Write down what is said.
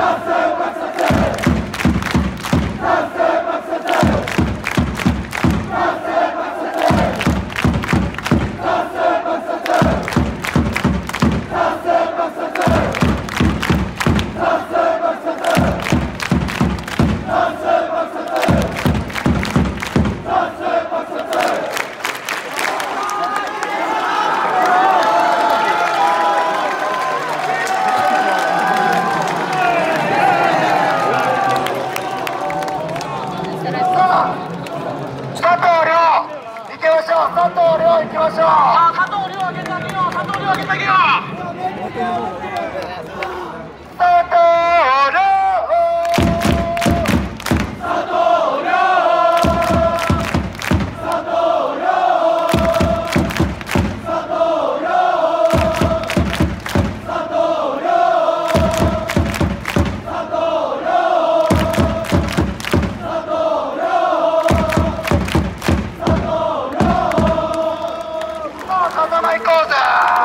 Mustafa! 佐藤亮行きましょう佐藤亮行きましょう。あ佐藤亮上げてあげよう佐藤亮上げてあげよ。う風間行こうぜ